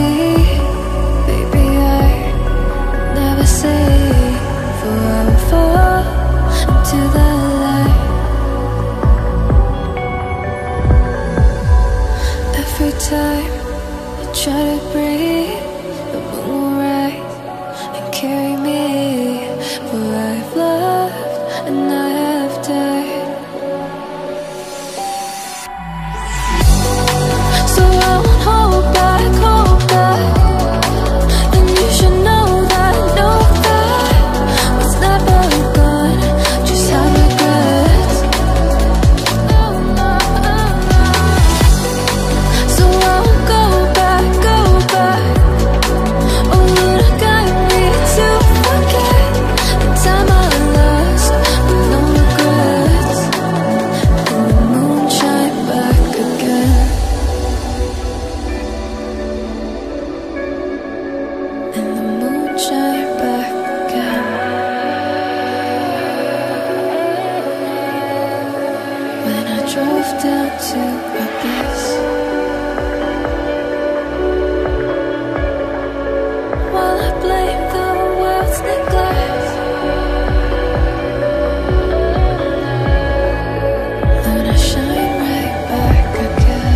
If time. I try to breathe, the moon drove down to. While I blame the world's neglect, then I shine right back again.